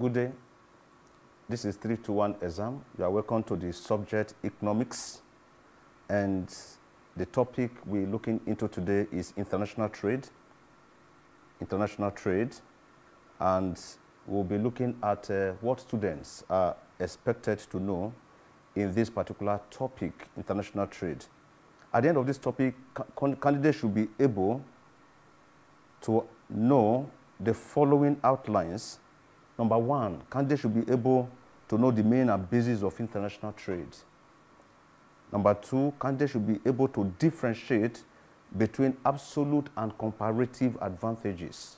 Good day. This is 321Exam. You are welcome to the subject economics. And the topic we're looking into today is international trade. International trade. And we'll be looking at uh, what students are expected to know in this particular topic, international trade. At the end of this topic, candidates should be able to know the following outlines. Number one, candidates should be able to know the main and basis of international trade. Number two, candidates should be able to differentiate between absolute and comparative advantages.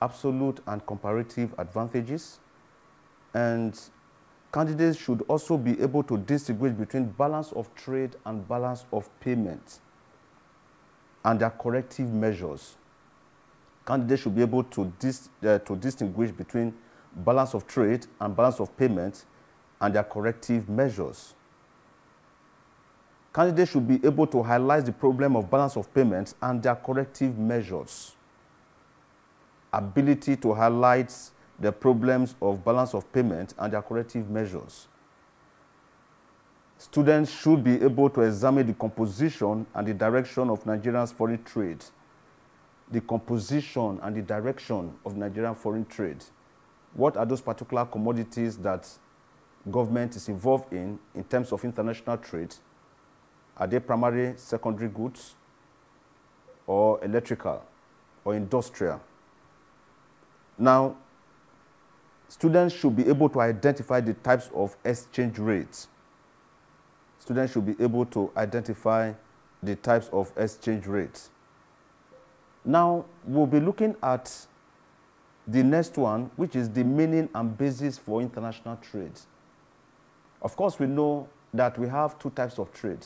Absolute and comparative advantages. And candidates should also be able to distinguish between balance of trade and balance of payment and their corrective measures candidates should be able to, dis, uh, to distinguish between balance of trade and balance of payment and their corrective measures. Candidates should be able to highlight the problem of balance of payments and their corrective measures. Ability to highlight the problems of balance of payment and their corrective measures. Students should be able to examine the composition and the direction of Nigeria's foreign trade the composition and the direction of Nigerian foreign trade. What are those particular commodities that government is involved in in terms of international trade? Are they primary, secondary goods, or electrical, or industrial? Now, students should be able to identify the types of exchange rates. Students should be able to identify the types of exchange rates. Now, we'll be looking at the next one, which is the meaning and basis for international trade. Of course, we know that we have two types of trade.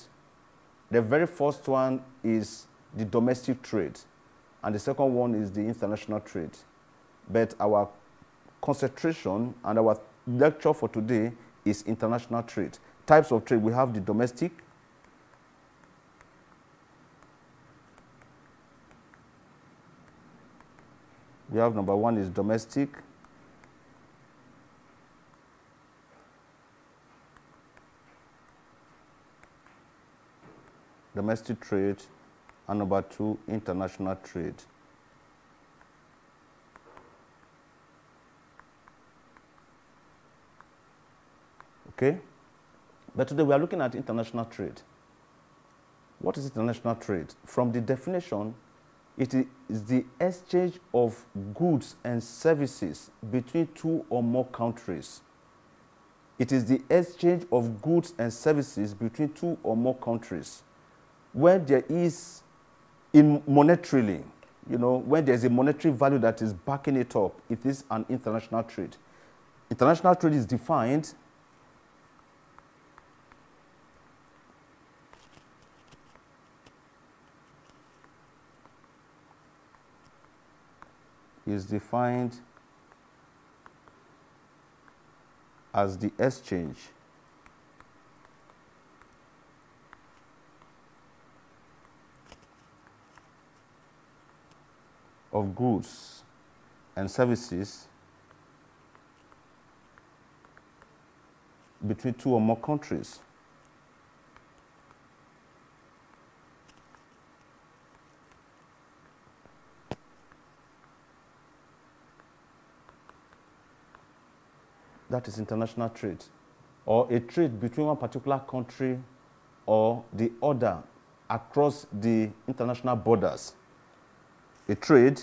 The very first one is the domestic trade, and the second one is the international trade. But our concentration and our lecture for today is international trade. Types of trade, we have the domestic, We have number one is domestic. Domestic trade. And number two, international trade. Okay? But today we are looking at international trade. What is international trade? From the definition, it is the exchange of goods and services between two or more countries. It is the exchange of goods and services between two or more countries. Where there is, in monetarily, you know, when there's a monetary value that is backing it up, it is an international trade. International trade is defined is defined as the exchange of goods and services between two or more countries. That is international trade, or a trade between one particular country or the other across the international borders. A trade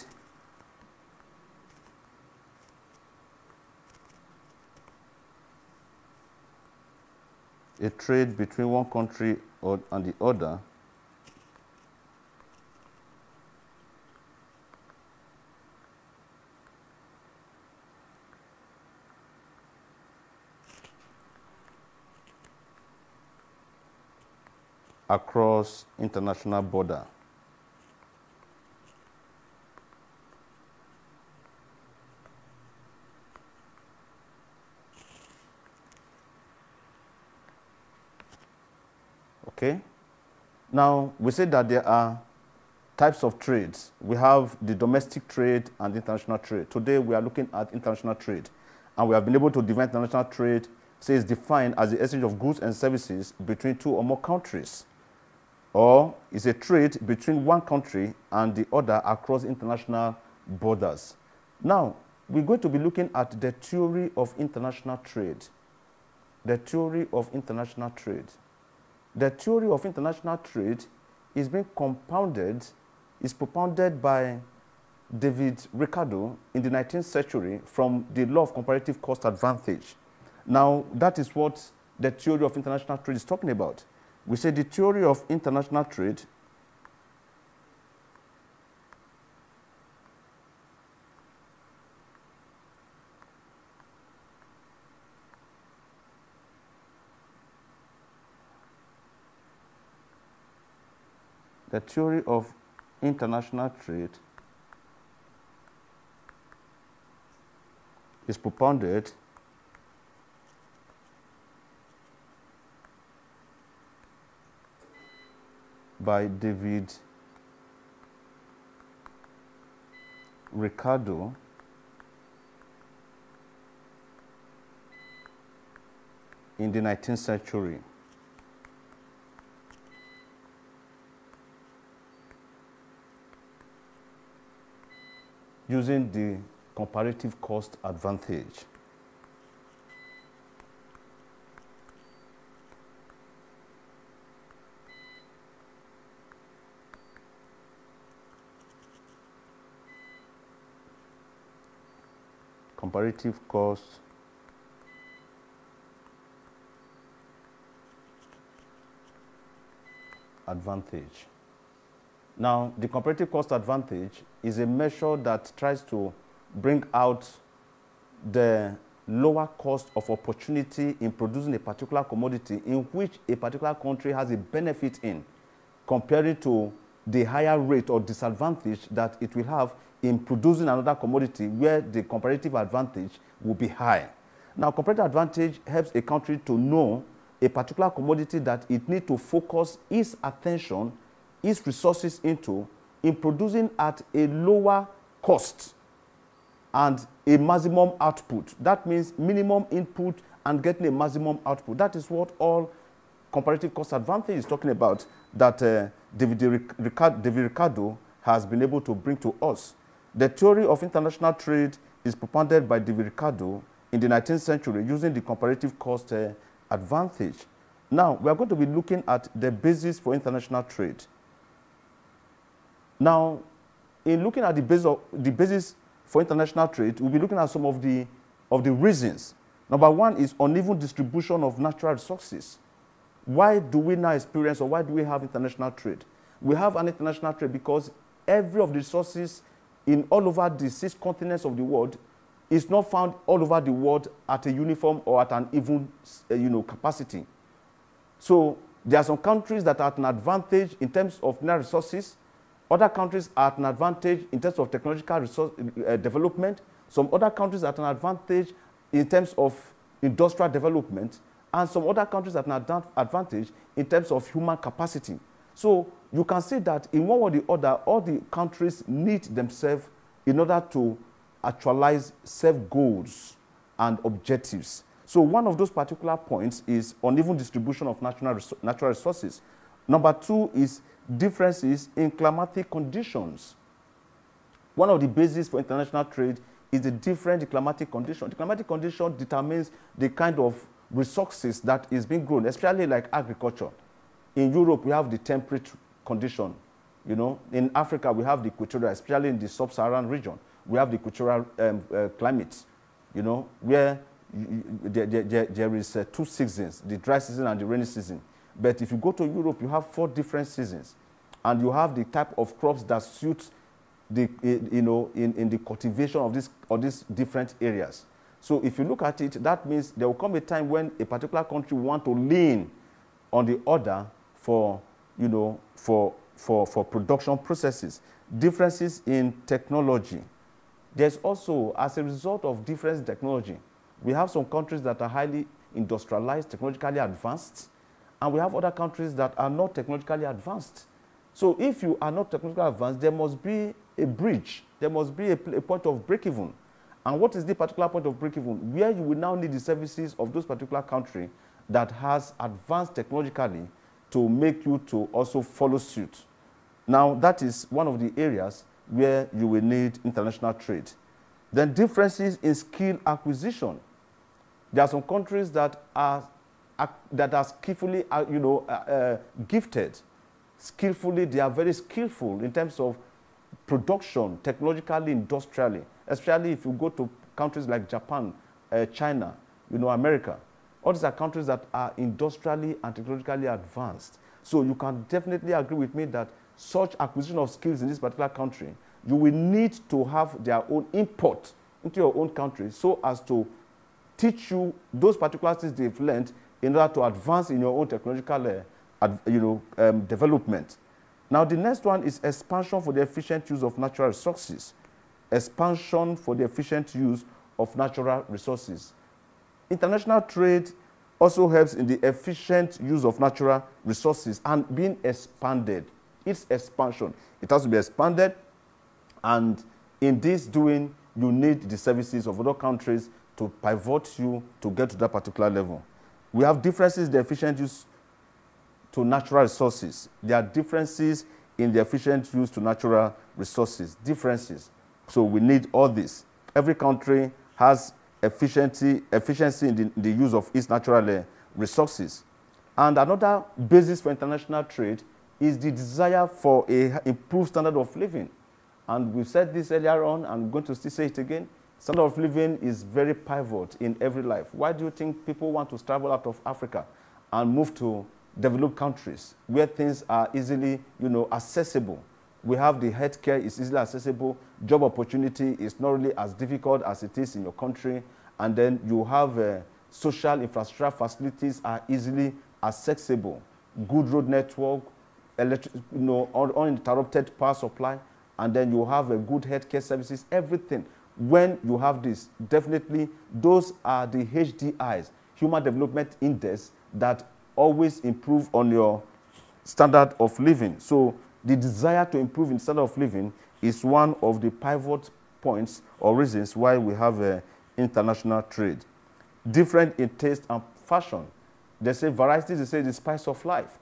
a trade between one country or, and the other across international border. Okay? Now, we say that there are types of trades. We have the domestic trade and international trade. Today, we are looking at international trade. and we have been able to define international trade, say it's defined as the exchange of goods and services between two or more countries, or is a trade between one country and the other across international borders. Now, we're going to be looking at the theory of international trade. The theory of international trade. The theory of international trade is being compounded, is propounded by David Ricardo in the 19th century from the law of comparative cost advantage. Now, that is what the theory of international trade is talking about. We say the theory of international trade the theory of international trade is propounded by David Ricardo in the 19th century. using the comparative cost advantage. Comparative cost advantage. Now, the comparative cost advantage is a measure that tries to bring out the lower cost of opportunity in producing a particular commodity in which a particular country has a benefit in compared to the higher rate or disadvantage that it will have in producing another commodity where the comparative advantage will be high. Now, comparative advantage helps a country to know a particular commodity that it needs to focus its attention its resources into in producing at a lower cost and a maximum output. That means minimum input and getting a maximum output. That is what all comparative cost advantage is talking about that uh, David, Ricardo has been able to bring to us. The theory of international trade is propounded by David Ricardo in the 19th century using the comparative cost uh, advantage. Now, we are going to be looking at the basis for international trade. Now, in looking at the basis, of, the basis for international trade, we'll be looking at some of the, of the reasons. Number one is uneven distribution of natural resources. Why do we now experience or why do we have international trade? We have an international trade because every of the resources in all over the six continents of the world is not found all over the world at a uniform or at an even uh, you know, capacity. So there are some countries that are at an advantage in terms of natural resources other countries are at an advantage in terms of technological resource, uh, development. Some other countries are at an advantage in terms of industrial development. And some other countries at an advantage in terms of human capacity. So you can see that in one or the other, all the countries need themselves in order to actualize self goals and objectives. So one of those particular points is uneven distribution of natural, natural resources. Number two is differences in climatic conditions. One of the bases for international trade is the different climatic condition. The climatic condition determines the kind of resources that is being grown, especially like agriculture. In Europe, we have the temperate condition. You know, in Africa, we have the equatorial, especially in the sub-Saharan region. We have the equatorial um, uh, climate, you know, where there, there, there is uh, two seasons, the dry season and the rainy season. But if you go to Europe, you have four different seasons. And you have the type of crops that suit the, you know, in, in the cultivation of, this, of these different areas. So if you look at it, that means there will come a time when a particular country want to lean on the other for, you know, for, for, for production processes. Differences in technology. There's also, as a result of difference in technology, we have some countries that are highly industrialized, technologically advanced, and we have other countries that are not technologically advanced. So if you are not technologically advanced, there must be a bridge. There must be a, a point of break-even. And what is the particular point of break-even? Where you will now need the services of those particular country that has advanced technologically to make you to also follow suit. Now, that is one of the areas where you will need international trade. Then differences in skill acquisition. There are some countries that are, that are skillfully, uh, you know, uh, uh, gifted. Skillfully, they are very skillful in terms of production, technologically, industrially, especially if you go to countries like Japan, uh, China, you know, America. All these are countries that are industrially and technologically advanced. So you can definitely agree with me that such acquisition of skills in this particular country, you will need to have their own import into your own country so as to teach you those particular things they've learned in order to advance in your own technological uh, you know, um, development. Now, the next one is expansion for the efficient use of natural resources. Expansion for the efficient use of natural resources. International trade also helps in the efficient use of natural resources and being expanded. Its expansion. It has to be expanded, and in this doing, you need the services of other countries to pivot you to get to that particular level. We have differences in the efficient use to natural resources. There are differences in the efficient use to natural resources, differences. So we need all this. Every country has efficiency, efficiency in the, in the use of its natural uh, resources. And another basis for international trade is the desire for a improved standard of living. And we've said this earlier on, and I'm going to still say it again. Standard of living is very pivot in every life. Why do you think people want to travel out of Africa and move to developed countries where things are easily, you know, accessible? We have the healthcare is easily accessible. Job opportunity is not really as difficult as it is in your country. And then you have uh, social infrastructure facilities are easily accessible. Good road network, electric, you know, uninterrupted power supply, and then you have a good healthcare services, everything. When you have this, definitely those are the HDIs, Human Development Index, that always improve on your standard of living. So the desire to improve in standard of living is one of the pivot points or reasons why we have uh, international trade. Different in taste and fashion. They say varieties, they say the spice of life.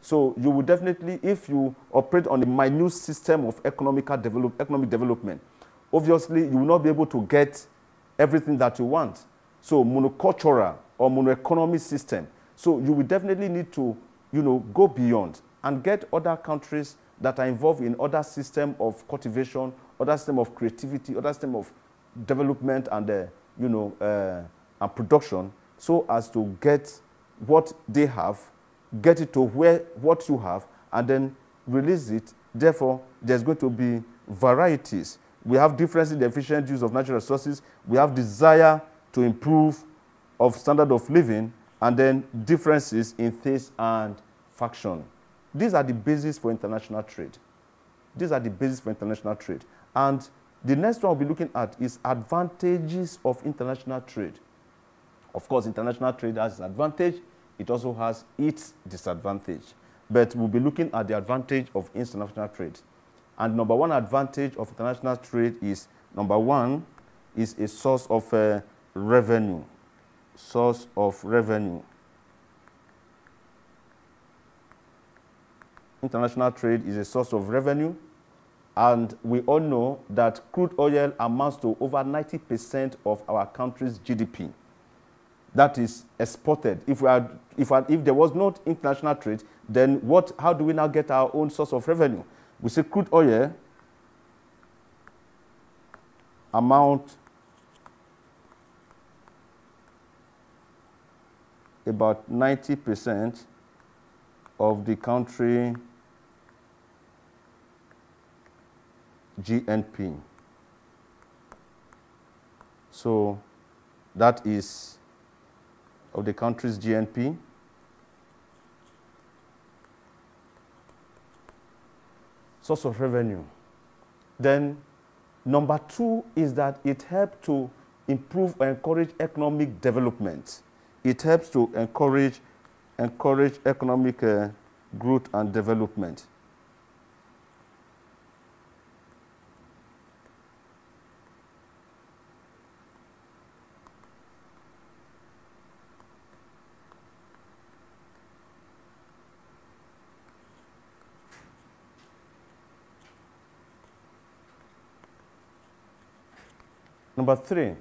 So you will definitely, if you operate on a minute system of economical develop, economic development, obviously you will not be able to get everything that you want. So monocultural or monoeconomy system. So you will definitely need to, you know, go beyond and get other countries that are involved in other system of cultivation, other system of creativity, other system of development and, uh, you know, uh, and production so as to get what they have get it to where what you have, and then release it. Therefore, there's going to be varieties. We have difference in the efficient use of natural resources. We have desire to improve of standard of living, and then differences in taste and faction. These are the basis for international trade. These are the basis for international trade. And the next one we'll be looking at is advantages of international trade. Of course, international trade has an advantage it also has its disadvantage. But we'll be looking at the advantage of international trade. And number one advantage of international trade is, number one, is a source of uh, revenue. Source of revenue. International trade is a source of revenue. And we all know that crude oil amounts to over 90% of our country's GDP that is exported. If, we had, if, if there was no international trade, then what, how do we now get our own source of revenue? We say crude oil amount about 90% of the country GNP. So that is of the country's GNP. Source of revenue. Then number two is that it helps to improve or encourage economic development. It helps to encourage, encourage economic uh, growth and development. Number three,